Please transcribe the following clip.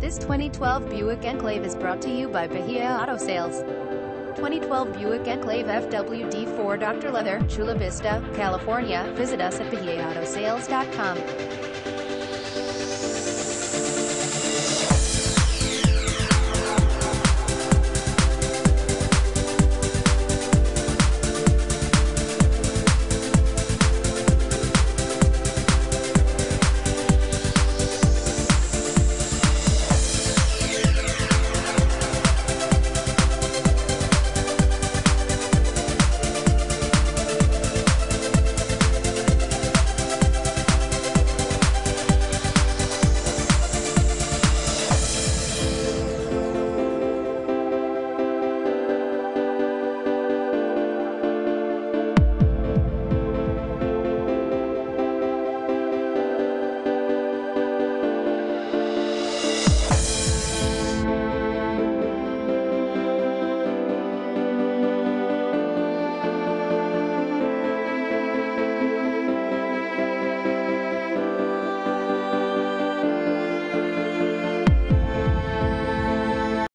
This 2012 Buick Enclave is brought to you by Bahia Auto Sales. 2012 Buick Enclave FWD4 Dr. Leather, Chula Vista, California. Visit us at bahiaautosales.com.